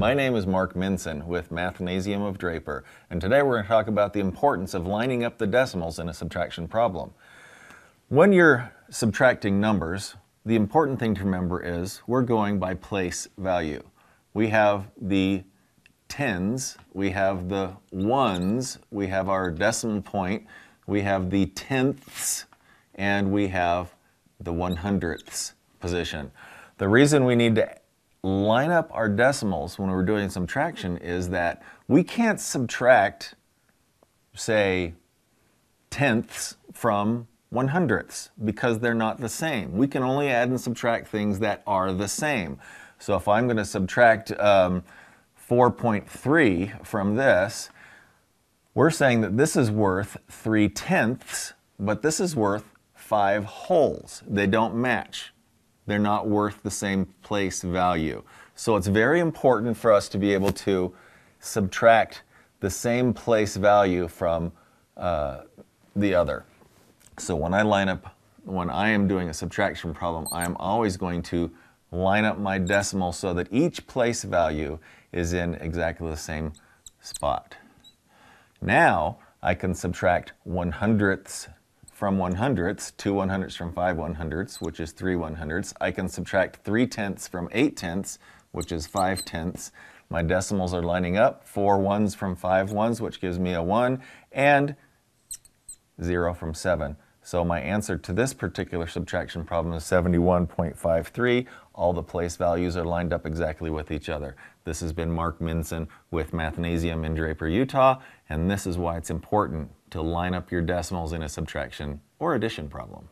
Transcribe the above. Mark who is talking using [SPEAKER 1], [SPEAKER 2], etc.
[SPEAKER 1] My name is Mark Minson with Mathnasium of Draper, and today we're going to talk about the importance of lining up the decimals in a subtraction problem. When you're subtracting numbers, the important thing to remember is we're going by place value. We have the tens, we have the ones, we have our decimal point, we have the tenths, and we have the one hundredths position. The reason we need to line up our decimals when we're doing subtraction is that we can't subtract, say, tenths from one hundredths because they're not the same. We can only add and subtract things that are the same. So if I'm going to subtract um, 4.3 from this, we're saying that this is worth 3 tenths, but this is worth 5 wholes. They don't match they're not worth the same place value. So it's very important for us to be able to subtract the same place value from uh, the other. So when I line up, when I am doing a subtraction problem, I am always going to line up my decimal so that each place value is in exactly the same spot. Now I can subtract one hundredths from one hundredths, two one hundredths from five one hundredths, which is three one hundredths. I can subtract three tenths from eight tenths, which is five tenths. My decimals are lining up, four ones from five ones, which gives me a one, and zero from seven. So my answer to this particular subtraction problem is 71.53. All the place values are lined up exactly with each other. This has been Mark Minson with Mathnasium in Draper, Utah, and this is why it's important to line up your decimals in a subtraction or addition problem.